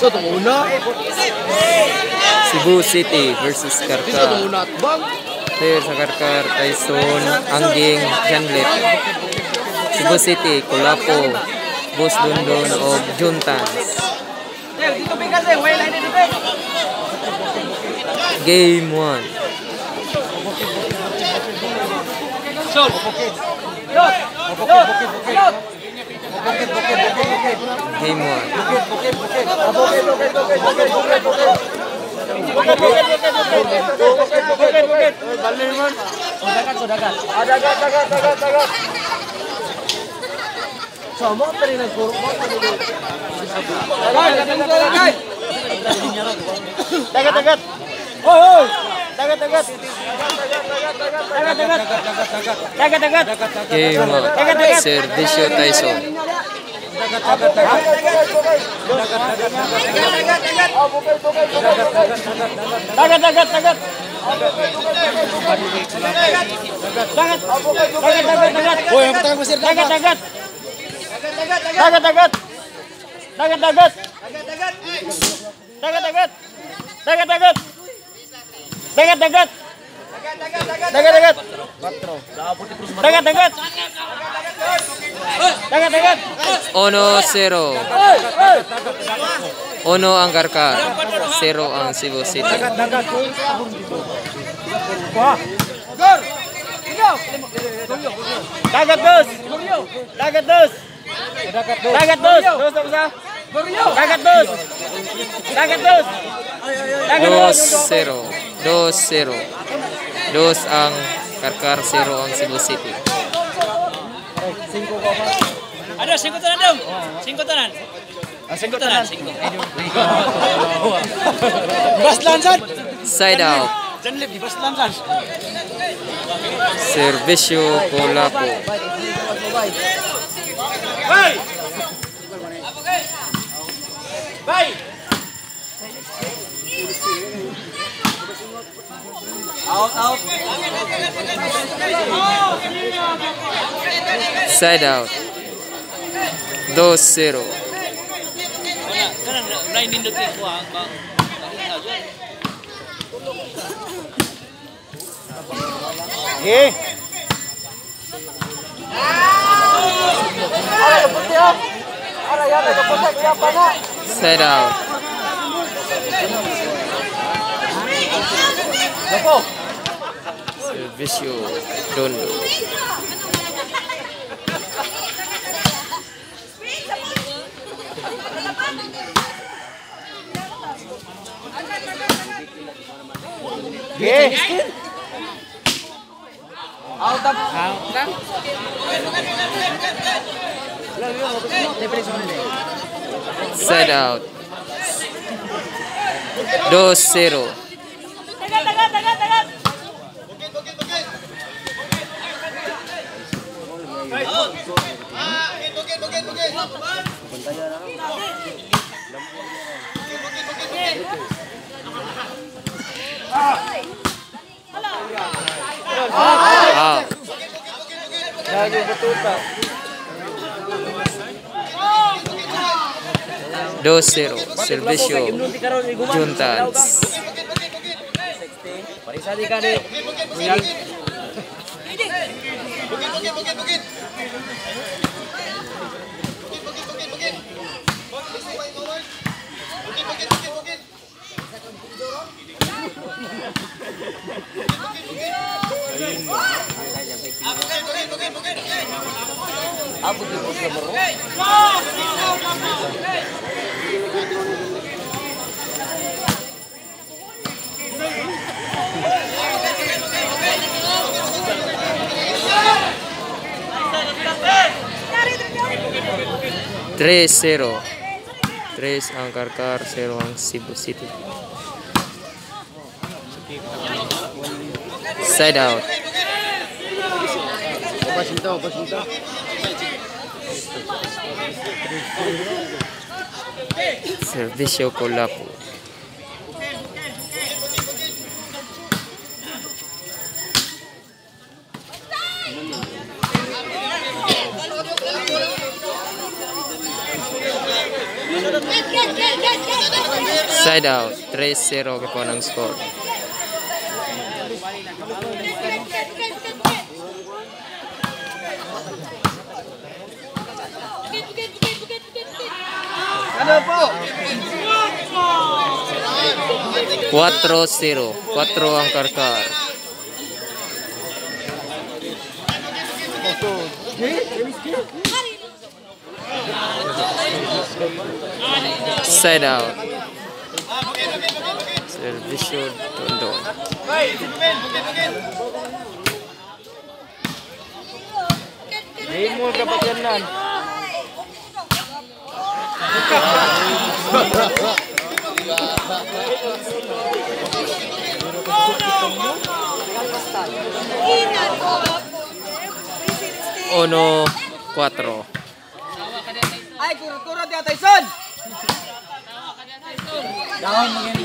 So, tumuna. Cebu City versus Karkar. Player sa Karkar, Tyson, Angging, Janlet. Cebu City, Kulapo, Boss Dundon of Juntans. Game 1. Sol! Bukid! Bukid! Bukid! Bukid! Game one. Bukit, bukit, bukit. Dagat, dagat. Dagat, dagat. Dagat, dagat. Dagat, dagat. Dagat, dagat. Ono 0. Ono ang Karkar. 0 ang Cebu City. Dagat dos. Dagat dos. Dagat dos. Dos tak usah. Dagat dos. Dagat dos. Dagat dos. 2-0. 2-0. 2 ang Karkar, 0 ang Cebu City. Ada singko tanan dong. Singko tanan. Singko tanan. Bas lansan. Side out. Jan lebih bas lansan. Servisyo Kolapo. Baik. Baik. Out, out. Side out. 2-0. Kanan lain nindot servisyo Dondo. Okay. Out of out. Set out. Dos cero. Lagi bertutup. Dosero, Servicio, Juntans. Bisa dikali. Bukit, bukit, bukit, bukit. Bukit, bukit, bukit, Aku tidak berumur. 3-0 3 Angkarkar 0 Cebu City. Side out. Servicio Colapo Side out. 3-0 ke po ng score. Ano po? 4-0. 4 ang karkar. Side out. Servisyo Tondo. Himul ka pa yan nan. Uno, 4. Ay, kurot-kurot ya Tyson. Daon mo yan.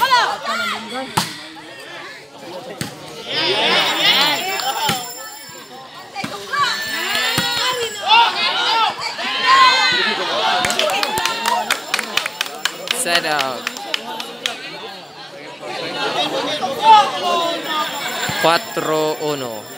Hello. Set out. Cuatro uno.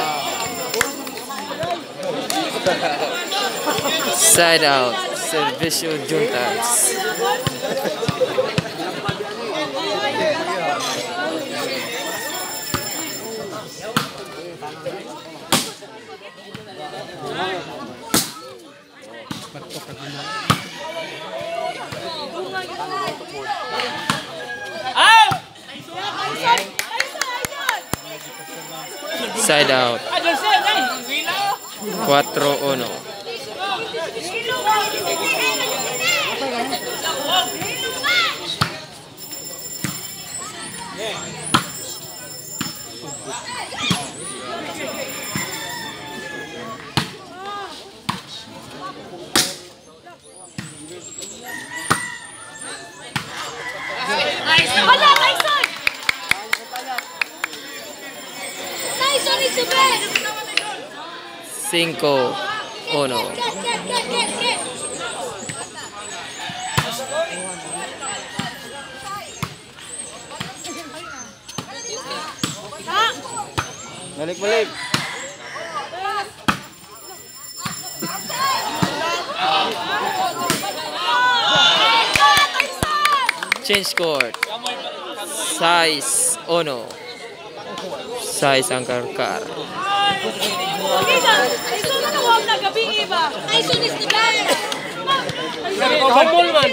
Side out. Servisyo Juntas. Side out. 4-1. 5, 1. Balik-balik. Change court. Size 1. Size ang karkar. Aison na nawag na gabi, Eva. Aison is the guy. Humble man.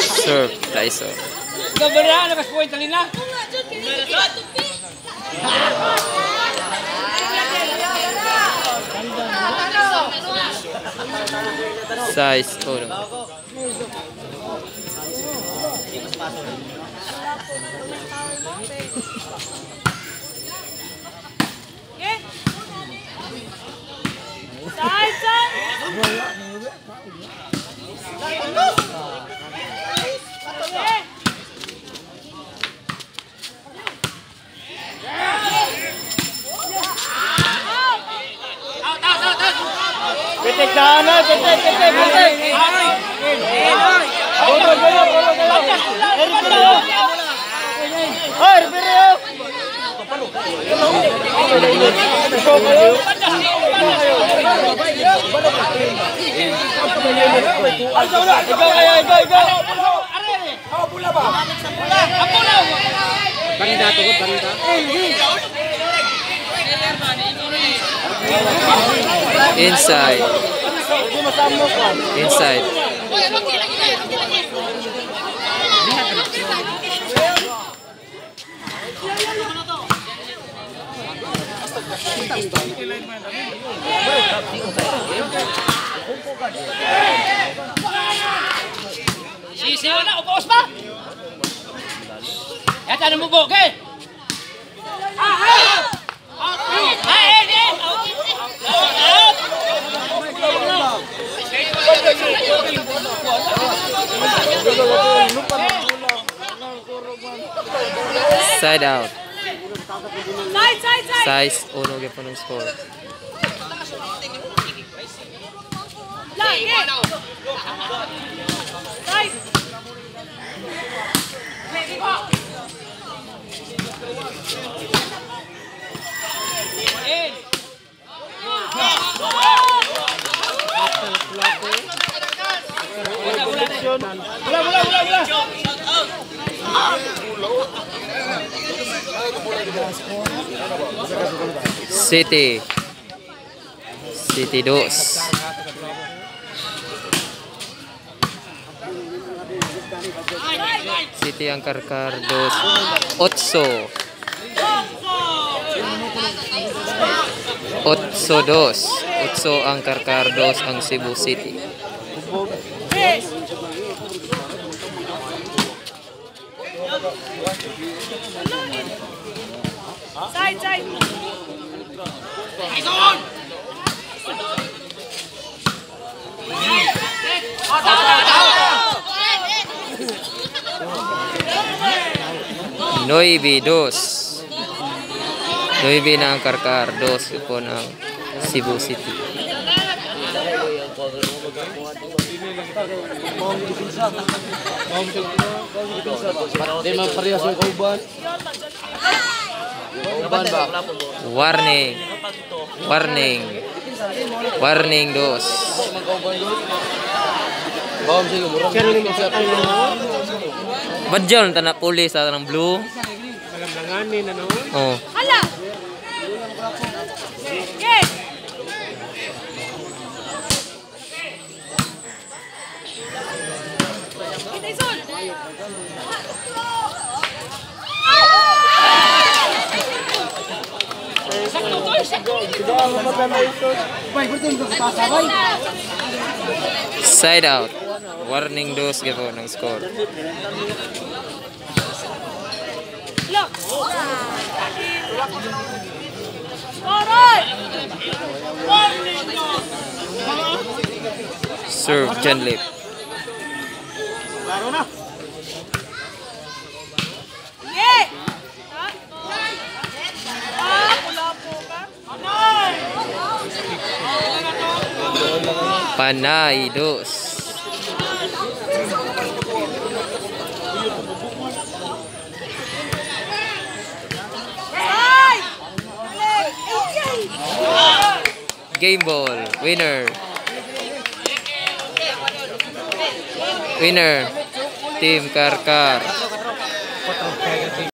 Sir, Tyson. Gabara, nakas po italin na. Size, total. Vete, Cana, vete, vete, vete. Bola, bola, bola, bola. Erpireo. Oh, erpireo. Erpireo. Erpireo. Ikaw na, ikaw kaya, ikaw, ikaw. Ako pula ba? Ako pula. Bangda to, bangda. Inside. Inside. Ay! Side out. Side, side, side. Size all of the opponent's score. Bola, bola, bola, bola. City. City dos. City ang karkar dos. Otso. Otso dos. Otso ang karkar dos ang Cebu City. Side, side. Noibi dos. Noibi na ang karkar dos po ng Cebu City. Di maparehas yung kauban. Uban ba? Warning. Warning. Warning dos. Badjol tanah pulis ah, tanah blue. Langanin ano? Oh. Hala. Yes. Kita isul. Side out. Warning dos gyapon ng score. Serve gently. Yeah. Panay dos. Game ball. Winner. Winner. Team Karkar.